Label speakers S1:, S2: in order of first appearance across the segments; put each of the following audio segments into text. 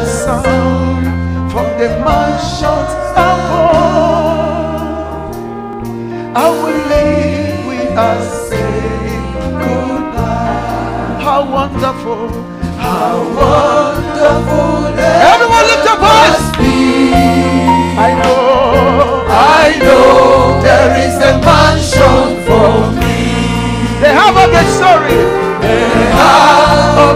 S1: sound from the mansions above. I will live without saying goodbye. How wonderful, how wonderful. Everyone lift your voice. I know, I know there is a mansion for me. They have a good story. The half of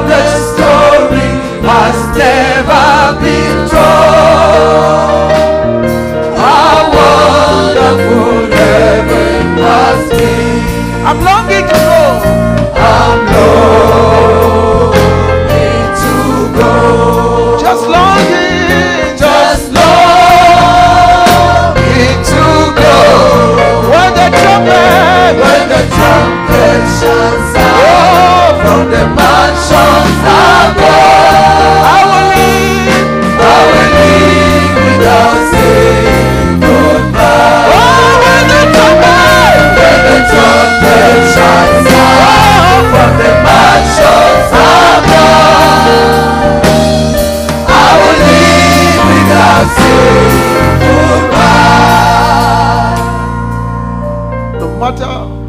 S1: matter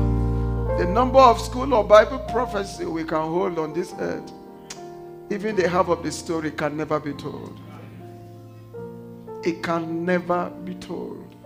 S1: the number of school or Bible prophecy we can hold on this earth, even the half of the story can never be told. It can never be told.